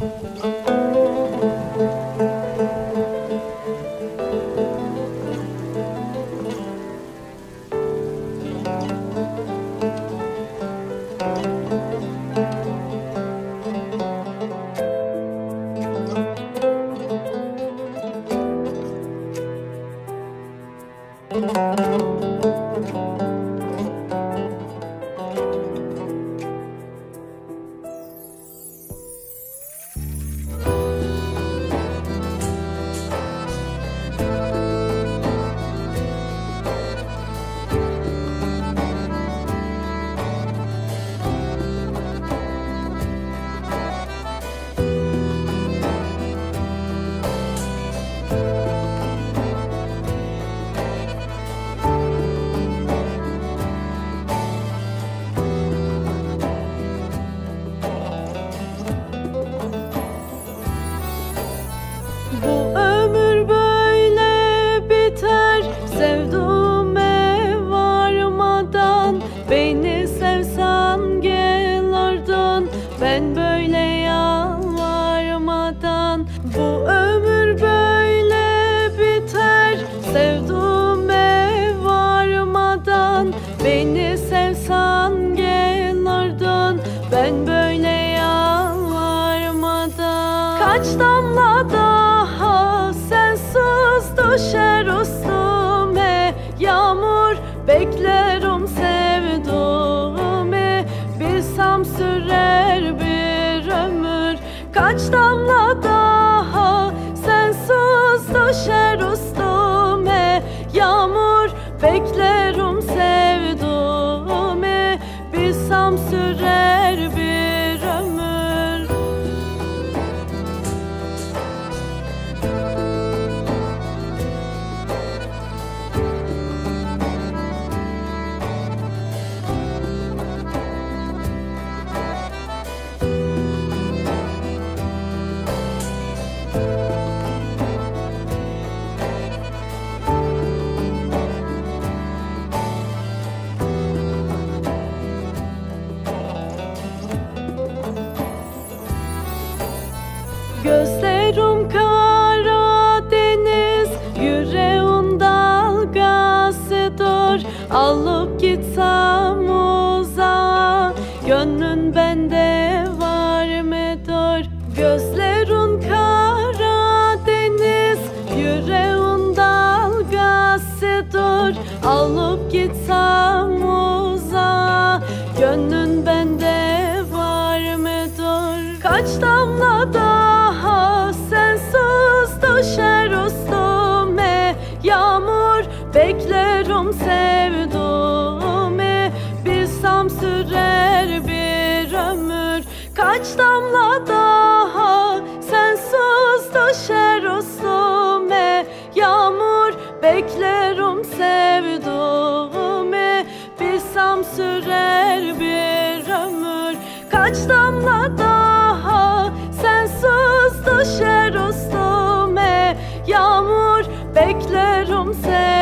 Música Ben böyle yalvarmadan bu ömür böyle biter. Sevduğume varmadan beni sevsen gel Ben böyle yalvarmadan. Kaç damla daha sensiz düşer. Kaç damla daha sensiz düşer üstüme Yağmur bekle. Gözlerim kara deniz Yüreğim dalgasıdır Alıp gitsem uzağa Gönlün bende var mıdır? Gözlerin kara deniz Yüreğim dalgasıdır Alıp gitsem Kaç damla daha sensiz düşer üstüme Yağmur beklerim um sevduğumu. Bilsem sürer bir ömür. Kaç damla daha sensiz düşer üstüme Yağmur beklerim um sevduğumu